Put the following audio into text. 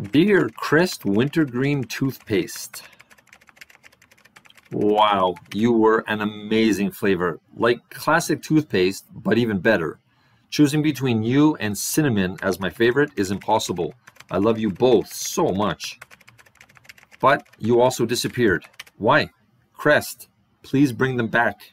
Beer Crest Wintergreen Toothpaste. Wow, you were an amazing flavor. Like classic toothpaste, but even better. Choosing between you and cinnamon as my favorite is impossible. I love you both so much. But you also disappeared. Why? Crest, please bring them back.